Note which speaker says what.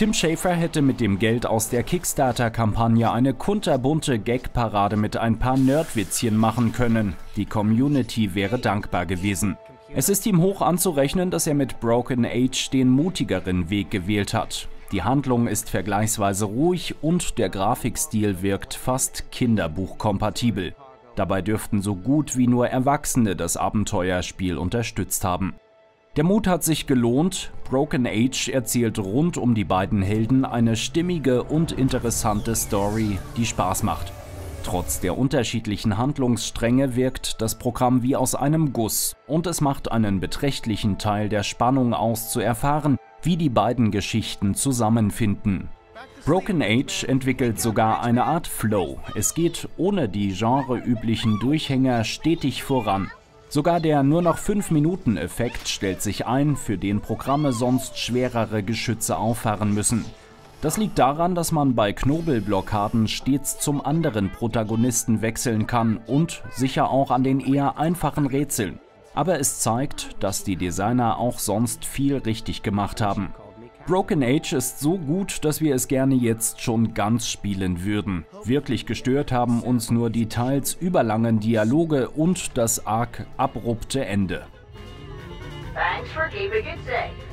Speaker 1: Tim Schafer hätte mit dem Geld aus der Kickstarter-Kampagne eine kunterbunte Gag-Parade mit ein paar Nerdwitzchen machen können. Die Community wäre dankbar gewesen. Es ist ihm hoch anzurechnen, dass er mit Broken Age den mutigeren Weg gewählt hat. Die Handlung ist vergleichsweise ruhig und der Grafikstil wirkt fast kinderbuchkompatibel. Dabei dürften so gut wie nur Erwachsene das Abenteuerspiel unterstützt haben. Der Mut hat sich gelohnt. Broken Age erzählt rund um die beiden Helden eine stimmige und interessante Story, die Spaß macht. Trotz der unterschiedlichen Handlungsstränge wirkt das Programm wie aus einem Guss und es macht einen beträchtlichen Teil der Spannung aus zu erfahren, wie die beiden Geschichten zusammenfinden. Broken Age entwickelt sogar eine Art Flow. Es geht ohne die genreüblichen Durchhänger stetig voran. Sogar der nur noch 5-Minuten-Effekt stellt sich ein, für den Programme sonst schwerere Geschütze auffahren müssen. Das liegt daran, dass man bei Knobelblockaden stets zum anderen Protagonisten wechseln kann und sicher auch an den eher einfachen Rätseln. Aber es zeigt, dass die Designer auch sonst viel richtig gemacht haben. Broken Age ist so gut, dass wir es gerne jetzt schon ganz spielen würden. Wirklich gestört haben uns nur die teils überlangen Dialoge und das arg abrupte Ende. Thanks for keeping it safe.